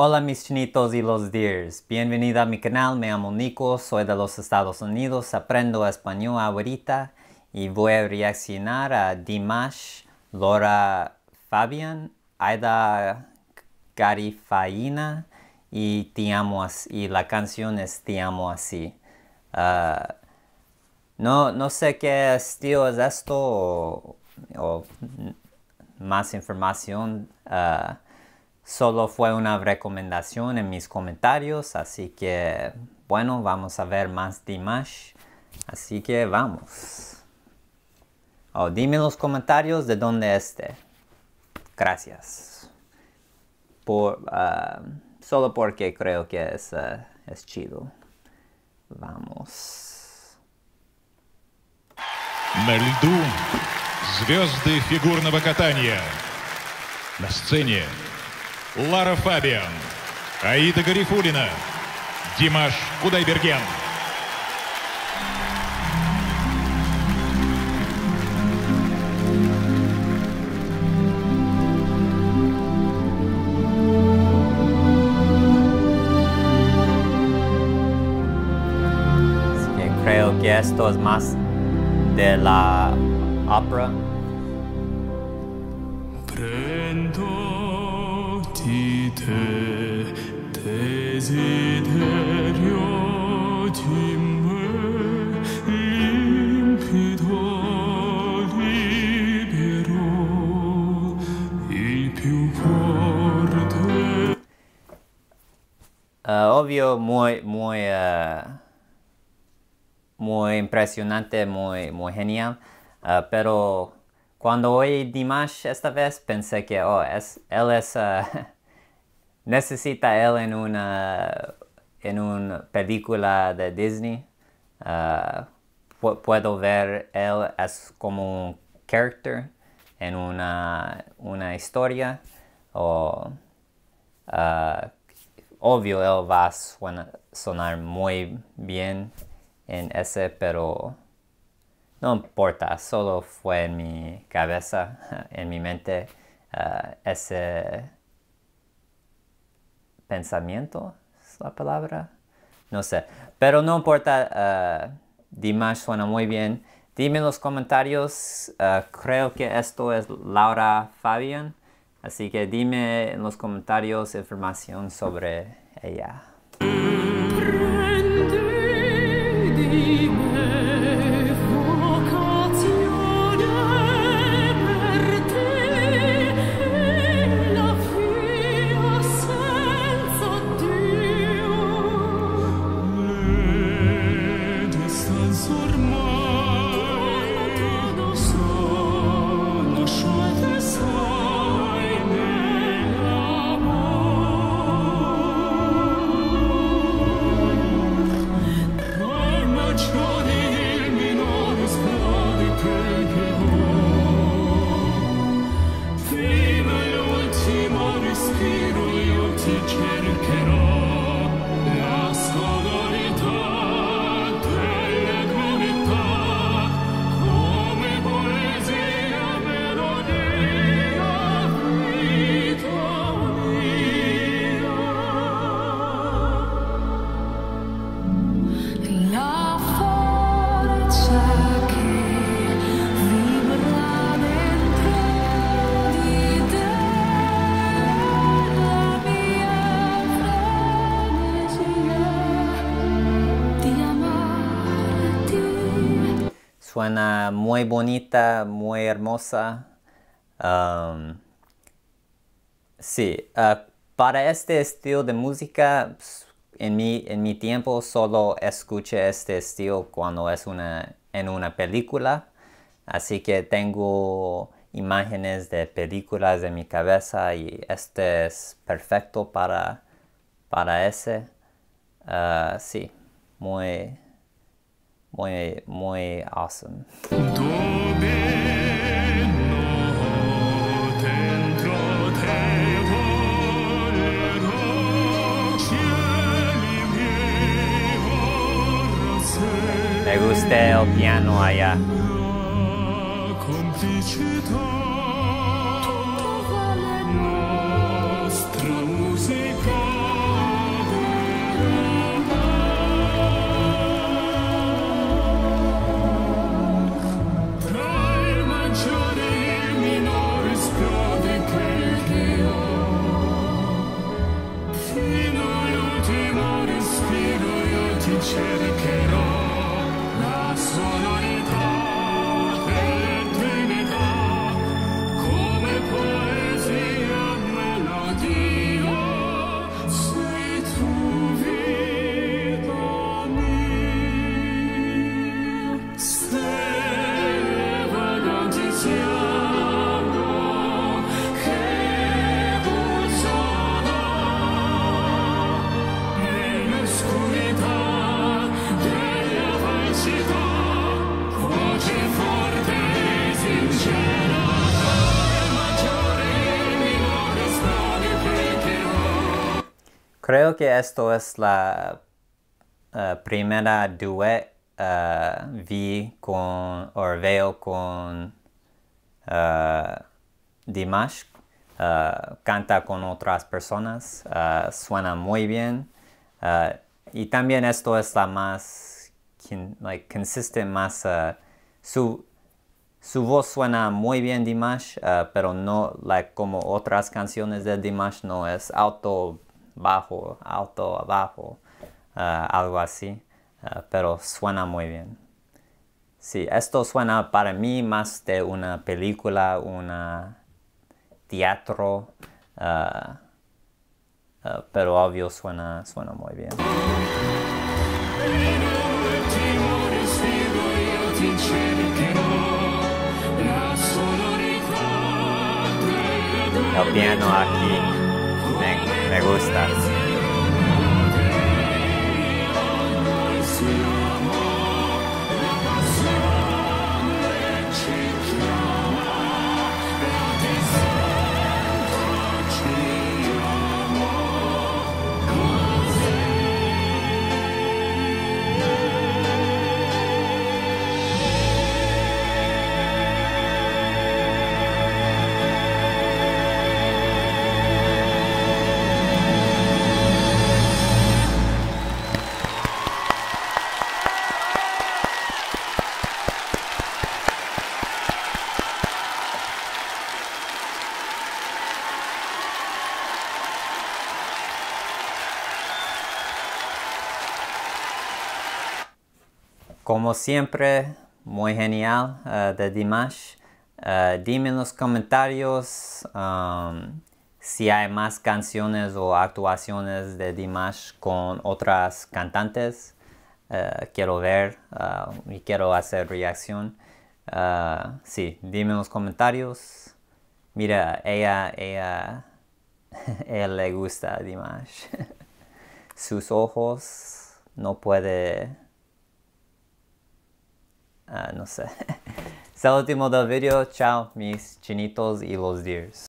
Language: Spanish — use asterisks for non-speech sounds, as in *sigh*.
Hola mis chinitos y los deers, bienvenido a mi canal, me llamo Nico, soy de los Estados Unidos, aprendo español ahorita y voy a reaccionar a Dimash, Laura Fabian, Aida Garifaina y Te amo así, y la canción es Te amo así. Ah, no, no sé qué estilo es esto o, más información. Ah, Solo fue una recomendación en mis comentarios, así que bueno, vamos a ver más Dimash. Así que vamos. Oh, dime en los comentarios de dónde esté. Gracias. Por, uh, solo porque creo que es, uh, es chido. Vamos. На льду звезды фигурного катания. На сцене Лара Фабиан, Аида Гарифулина, Димаш Кудайберген. Creo que esto es más de la ópera. Uh, obvio, muy, muy, uh, muy impresionante, muy, muy genial. Uh, pero cuando oí Dimash esta vez pensé que oh, es, él es, uh, *laughs* necesita él en una, en una película de Disney. Uh, pu- puedo ver él es como un character en una, una historia o uh, obvio él va a suena- sonar muy bien en ese, pero no importa, solo fue en mi cabeza, *laughs* en mi mente, uh, ese pensamiento, es la palabra, no sé, pero no importa, uh, Dimash suena muy bien. Dime en los comentarios, uh, creo que esto es Laura Fabian, así que dime en los comentarios información sobre ella. Suena muy bonita, muy hermosa. Um, sí, uh, para este estilo de música, ps, en mi, en mi tiempo solo escuché este estilo cuando es una, en una película. Así que tengo imágenes de películas en mi cabeza y este es perfecto para, para ese. Uh, sí, muy, muy, muy awesome. Dove no dentro te volerò cieli miei vorrò se Me gusta el piano allá. vincerò, da solo Creo que esto es la eh, primera duet eh, vi con o veo con eh, Dimash. Canta con otras personas, suena muy bien. Y también esto es la más like, consistent, más su, su voz suena muy bien Dimash, pero no like, como otras canciones de Dimash, no es alto, bajo, alto, abajo, eh, algo así, eh, pero suena muy bien. Sí, esto suena para mí más de una película, una teatro, eh, pero obvio suena, suena muy bien. El piano aquí me, gusta. Como siempre, muy genial eh, de Dimash. Eh, dime en los comentarios um, si hay más canciones o actuaciones de Dimash con otras cantantes. Eh, quiero ver y quiero hacer reacción. Sí, dime en los comentarios. Mira, ella, ella, *laughs* ella le gusta Dimash. *laughs* Sus ojos no puede Ah, no sé. *laughs* es el último del video. Chao, mis chinitos y los deers.